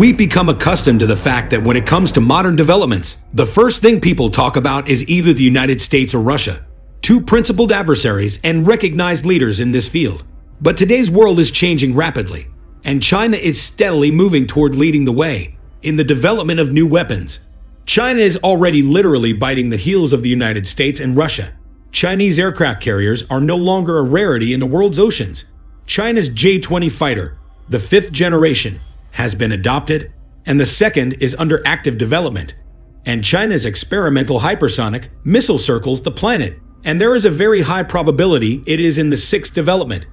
We've become accustomed to the fact that when it comes to modern developments, the first thing people talk about is either the United States or Russia, two principled adversaries and recognized leaders in this field. But today's world is changing rapidly, and China is steadily moving toward leading the way in the development of new weapons. China is already literally biting the heels of the United States and Russia. Chinese aircraft carriers are no longer a rarity in the world's oceans. China's J-20 fighter, the fifth generation, has been adopted, and the second is under active development. And China's experimental hypersonic missile circles the planet, and there is a very high probability it is in the sixth development.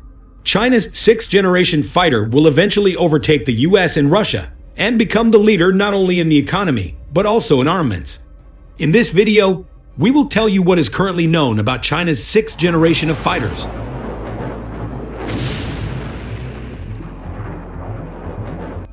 China's sixth generation fighter will eventually overtake the US and Russia and become the leader not only in the economy, but also in armaments. In this video, we will tell you what is currently known about China's sixth generation of fighters.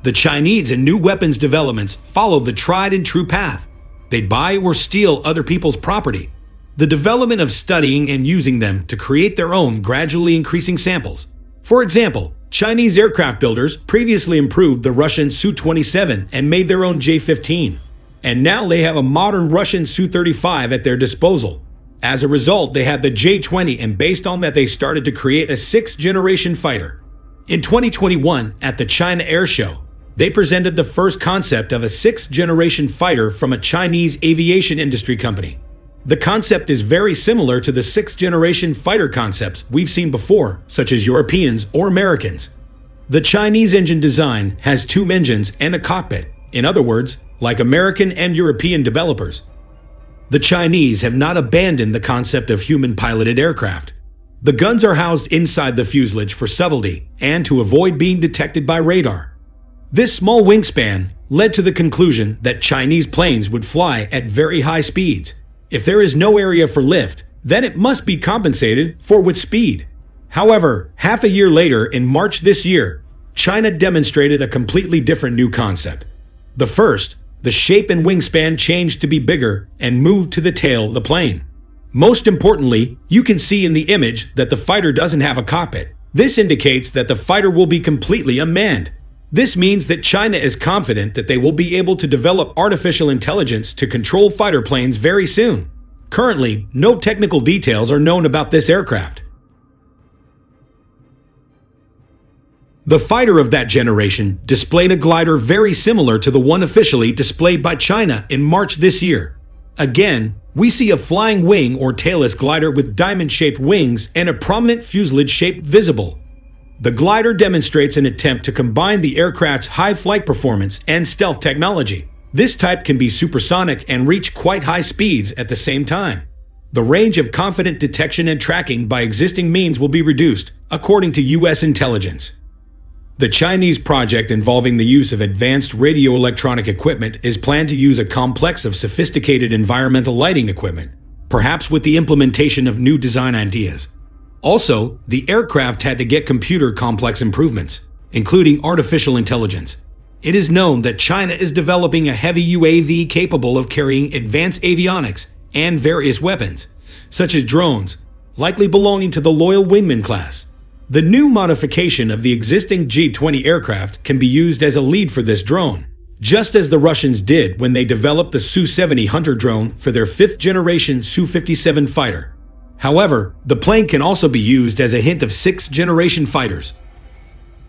The Chinese and new weapons developments follow the tried and true path. They buy or steal other people's property. The development of studying and using them to create their own gradually increasing samples. For example, Chinese aircraft builders previously improved the Russian Su-27 and made their own J-15. And now they have a modern Russian Su-35 at their disposal. As a result, they have the J-20 and based on that they started to create a sixth-generation fighter. In 2021, at the China Air Show, they presented the first concept of a sixth-generation fighter from a Chinese aviation industry company. The concept is very similar to the sixth-generation fighter concepts we've seen before, such as Europeans or Americans. The Chinese engine design has two engines and a cockpit, in other words, like American and European developers. The Chinese have not abandoned the concept of human-piloted aircraft. The guns are housed inside the fuselage for subtlety and to avoid being detected by radar. This small wingspan led to the conclusion that Chinese planes would fly at very high speeds, if there is no area for lift, then it must be compensated for with speed. However, half a year later, in March this year, China demonstrated a completely different new concept. The first, the shape and wingspan changed to be bigger and moved to the tail of the plane. Most importantly, you can see in the image that the fighter doesn't have a cockpit. This indicates that the fighter will be completely unmanned. This means that China is confident that they will be able to develop artificial intelligence to control fighter planes very soon. Currently, no technical details are known about this aircraft. The fighter of that generation displayed a glider very similar to the one officially displayed by China in March this year. Again, we see a flying wing or tailless glider with diamond-shaped wings and a prominent fuselage shape visible. The glider demonstrates an attempt to combine the aircraft's high flight performance and stealth technology. This type can be supersonic and reach quite high speeds at the same time. The range of confident detection and tracking by existing means will be reduced, according to U.S. intelligence. The Chinese project involving the use of advanced radio-electronic equipment is planned to use a complex of sophisticated environmental lighting equipment, perhaps with the implementation of new design ideas. Also, the aircraft had to get computer complex improvements, including artificial intelligence. It is known that China is developing a heavy UAV capable of carrying advanced avionics and various weapons, such as drones, likely belonging to the Loyal Wingman class. The new modification of the existing J-20 aircraft can be used as a lead for this drone, just as the Russians did when they developed the Su-70 Hunter drone for their fifth-generation Su-57 fighter. However, the plane can also be used as a hint of sixth-generation fighters.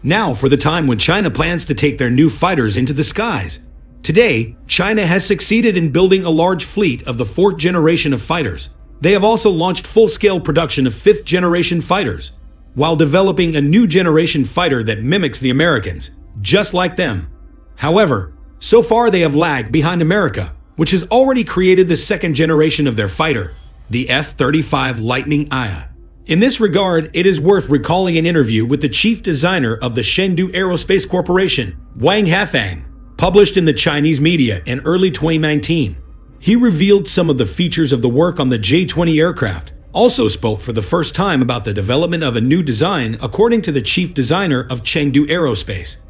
Now for the time when China plans to take their new fighters into the skies. Today, China has succeeded in building a large fleet of the fourth generation of fighters. They have also launched full-scale production of fifth-generation fighters, while developing a new generation fighter that mimics the Americans, just like them. However, so far they have lagged behind America, which has already created the second generation of their fighter, the F-35 Lightning II. In this regard, it is worth recalling an interview with the chief designer of the Chengdu Aerospace Corporation, Wang Haifeng, published in the Chinese media in early 2019. He revealed some of the features of the work on the J-20 aircraft, also spoke for the first time about the development of a new design according to the chief designer of Chengdu Aerospace.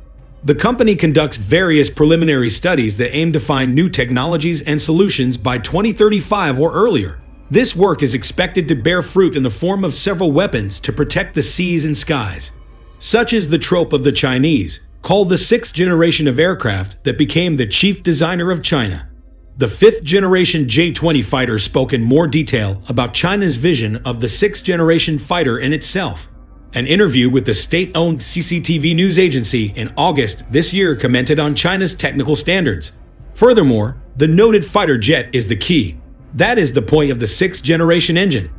The company conducts various preliminary studies that aim to find new technologies and solutions by 2035 or earlier. This work is expected to bear fruit in the form of several weapons to protect the seas and skies. Such is the trope of the Chinese, called the sixth generation of aircraft that became the chief designer of China. The fifth generation J 20 fighter spoke in more detail about China's vision of the sixth generation fighter in itself. An interview with the state owned CCTV news agency in August this year commented on China's technical standards. Furthermore, the noted fighter jet is the key. That is the point of the sixth generation engine.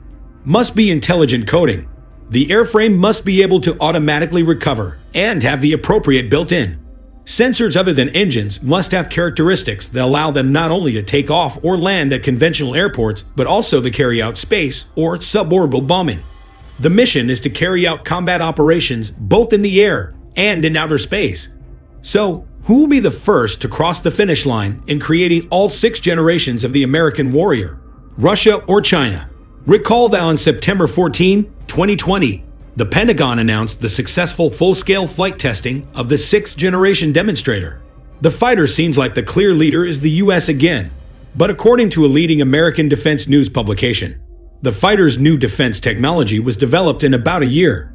Must be intelligent coding. The airframe must be able to automatically recover and have the appropriate built in. Sensors other than engines must have characteristics that allow them not only to take off or land at conventional airports, but also to carry out space or suborbital bombing. The mission is to carry out combat operations both in the air and in outer space. So, who will be the first to cross the finish line in creating all six generations of the American warrior? Russia or China? Recall that on September 14, 2020, the Pentagon announced the successful full-scale flight testing of the sixth-generation demonstrator. The fighter seems like the clear leader is the U.S. again, but according to a leading American defense news publication, the fighter's new defense technology was developed in about a year.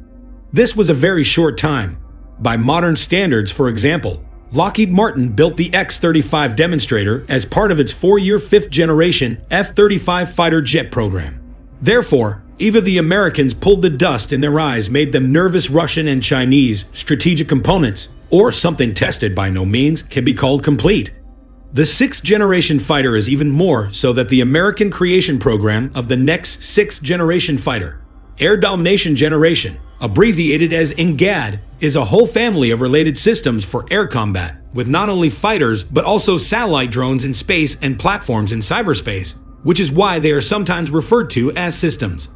This was a very short time. By modern standards, for example, Lockheed Martin built the X-35 demonstrator as part of its four-year fifth-generation F-35 fighter jet program. Therefore, even the Americans pulled the dust in their eyes made them nervous Russian and Chinese strategic components, or something tested by no means can be called complete. The sixth generation fighter is even more so that the American creation program of the next sixth generation fighter, Air Domination Generation, abbreviated as NGAD, is a whole family of related systems for air combat, with not only fighters but also satellite drones in space and platforms in cyberspace, which is why they are sometimes referred to as systems.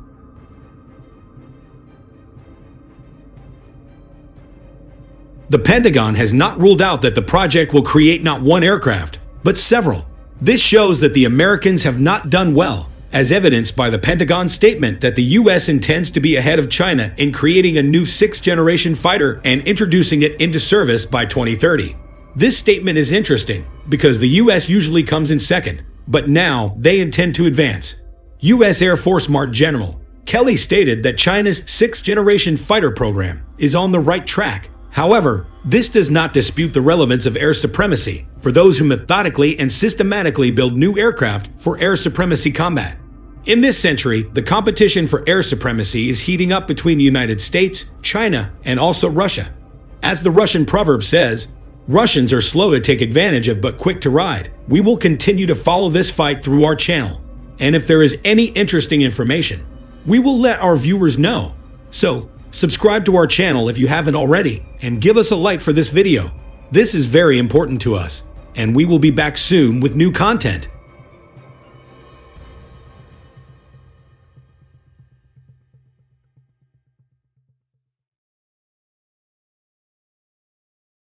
The Pentagon has not ruled out that the project will create not one aircraft, but several. This shows that the Americans have not done well, as evidenced by the Pentagon statement that the U.S. intends to be ahead of China in creating a new sixth generation fighter and introducing it into service by 2030. This statement is interesting because the U.S. usually comes in second, but now they intend to advance. U.S. Air Force Mark General Kelly stated that China's sixth generation fighter program is on the right track However, this does not dispute the relevance of air supremacy for those who methodically and systematically build new aircraft for air supremacy combat. In this century, the competition for air supremacy is heating up between the United States, China, and also Russia. As the Russian proverb says, Russians are slow to take advantage of but quick to ride. We will continue to follow this fight through our channel. And if there is any interesting information, we will let our viewers know. So Subscribe to our channel if you haven't already, and give us a like for this video. This is very important to us, and we will be back soon with new content.